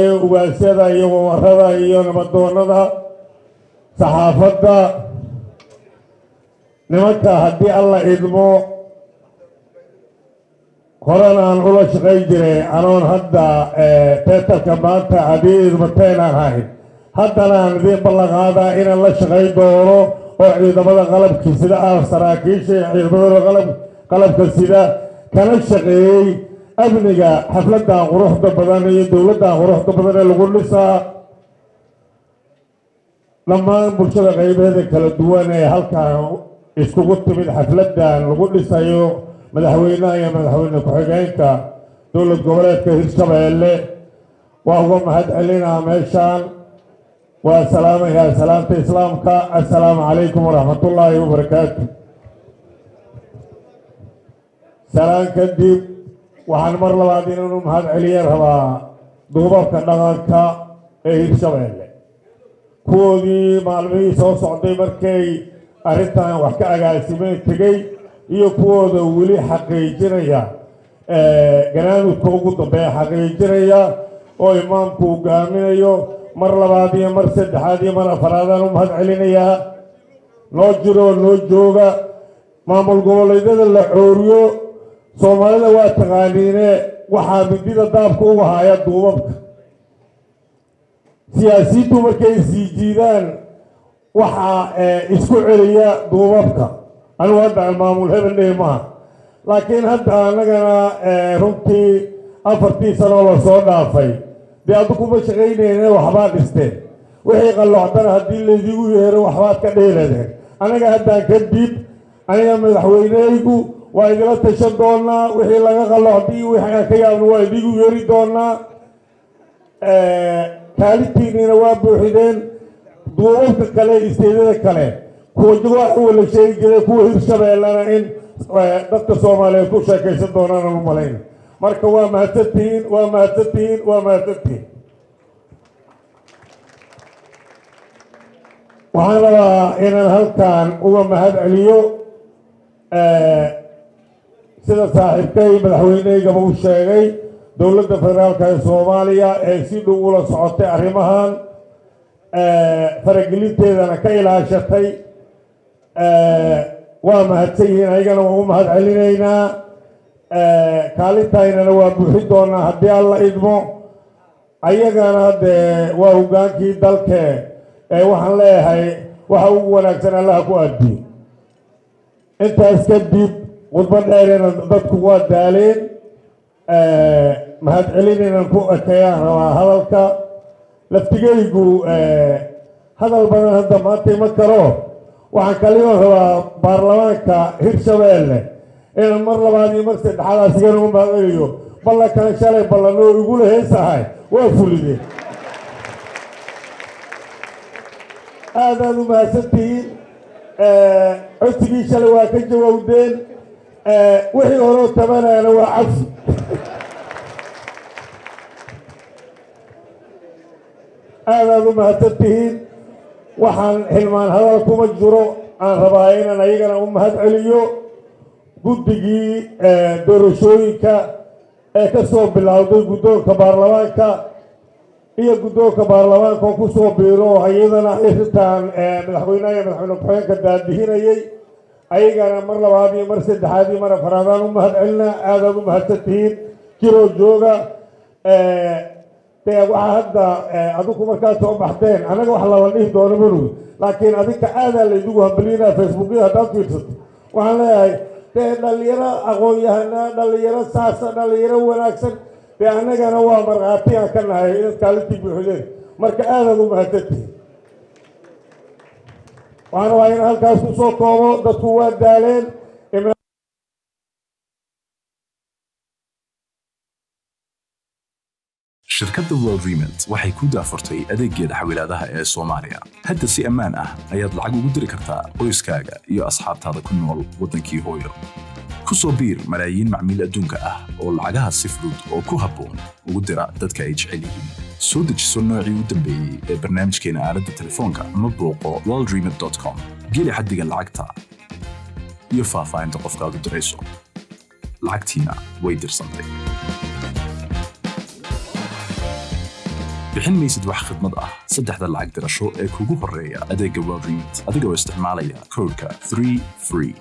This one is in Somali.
ugaasyada iyo wawarada iyo nabadoonada saxaafadda nimanka haddii alla idmo horena aan ula shaqayn jiray anoon hadda teetarka maanta haddii idmateen aan hayn. Haddana aan idiin ballanqaadaa inaan la shaqayn doono oo ciidamada qalabka sida ah saraakiisha iyo ciidamada qalab qalabka sida kana shaqeeyey amniga xafladdan quruxda badan iyo dowladdan quruxda badan ee lagu dhisaa dhammaan bulshada qaybeeda kala duwan ee halkan iskugu timid xafladdan lagu dhisayo madaxweynaha iyo madaxweyne ku-xigeenka dowlad goboleedka hirshabeelle. Waa uga mahad celinaa meeshaan. Waa salaamayaa salaamta islaamka. Assalaamu calaykum waraxmatullaahi wabarakaatu salaan kadib waxaan mar labaad inanu mahad celiya rabaa duubabka dhaqanka ee hirshabeelle kuwoodii maalmihii soo socday markay arrintan wax ka agaasimeen tegey iyo kuwooda weli xaqiijinaya ganaanudka ugu dambeeya xaqiijinaya oo imaamku hogaaminayo mar labaad iyo mar saddexaad iyo mar afaraadaan u mahad celinayaa noo jiroo noo jooga maamul goboleedyada la xooriyo soomaalida waa taqaaniine waxaa midida daabka uga haya duubabka. Siyaasiyiintu markay sii jiidaan waxaa isku celiya duubabka. Anigu hadda maamul hebel dhihi maaha. Laakiin hadda annagana runtii afartii sanoo la soo dhaafay. Dee addu kuma shaqaynayne waxbaa dhisteen. Wixii qallocdana haddii laydigu yeero waxbaad ka dheeladeen. Anaga haddaan kadib aniga madaxweyneygu waa idila tashan doonaa wixii laga qallocday wixii ka yaabna waa idigu yeeri doonaa kaalintiinina waa buuxideen duubabka kale isteedada kale. Kuwa sheegi jiray kuwa hirshabeellena in dadka soomaaliyeed ku sheekaysan doonaan u malayna marka waa mahadsantihiin waa mahadsantihiin waa mahadsantihiin waxaan rabaa inaan halkan uga mahad celiyo sida saaxiibkay madaxweyneygaba u sheegay dowladda federaalka ee soomaaliya ee si dhow ula socotay arrimahan faragelinteedana ka ilaashatay waa mahadsan yihiin ayagana waan u mahad celinaynaa kaalintaynana waa buuxin doonaa haddii alla idmo ayagana dee waa hogaankii dalke ee waxaan leeyahay waxa ugu wanaagsan allaha ku addiyo intaas kadib khudbo dheerina dadku waa daaleen mahad celinaynan ku ekeeyaan rabaa hadalka. Laftigeygu hadal badan hadda maanta ima karo. Waxaan kalima rabaa baarlamaanka hirshabeelle inaan mar labaad iyo mar saddexaad asigana u mahad celiyo ballankana shalay ballanoo igula heesahay waa fulideen. Aadaad u mahadsantihiin. Codsigii shalay waa ka jawaabdeen wixii horeo tabanayana waa cabsi aadaad u mahadsantihiin waxaan xilmaan hadal kuma jiro. Aan rabaa inaan ayagana u mahad celiyo. Guddigii doorashooyinka ee ka soo bilowday guddoonka baarlamaanka iyo guddoonka baarlamaanka oo ku soo biiro ayadana arrintan madaxweynaha iyo madaxweyne ku-xigeenka daadihinayay ayagana mar labaad iyo mar saddexaad iyo mar afaraadaan u mahad celinaa aadaad u mahadsantihiin. Jiroo jooga dee waxaa hadda adigu markaad soo baxteen. Annaga wax lala dhihi doono manugi laakiin adinka aadaa laydigu hambaliyinaa facebookyada haddaad fiirsato. Waxaan leeyahay dee dhalinyaro aqoon-yahana dhalinyaro saasa dhalinyaro wanaagsan dee annagana waa markhaati aan ka nahay inaad kaalintii buuxdeen marka aadaad u mahadsantihiin waxaan rabaa in halkaas ku soo koobo dadku waa daaleen shirkadda world remont waxay ku daafurtay adeeggeeda xawilaadaha ee soomaaliya hadda si ammaan ah ayaad lacag ugu diri kartaa qoyskaaga iyo asxaabtaada ku nool waddankii hooyo ku soo biir malaayiin macmiil adduunka ah oo lacagaha si fudud oo ku habboon ugu dira dadka ay jecel yihiin soo dejiso noocii u dambeeyey ee barnaamijkeena aaladda telefoonka? Ama booqo worldremont com. Geli xaddiga lacagta. Iyo faahfaahinta qofkaad u dirayso lacagtiina way dirsantay. Bixin maysid wax khidmad ah. Saddexda lacag dirasho ee kugu horreeya adeegga world remit adigoo isticmaalaya koodhka 3 free